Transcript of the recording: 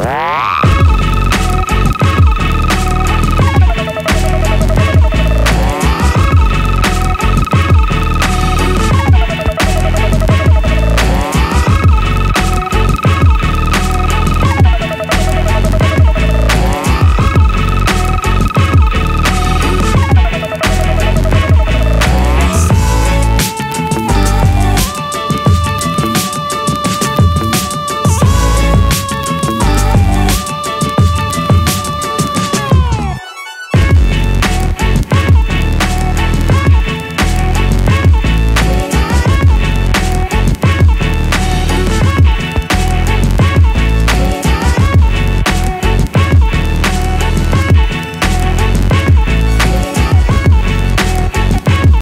Ah!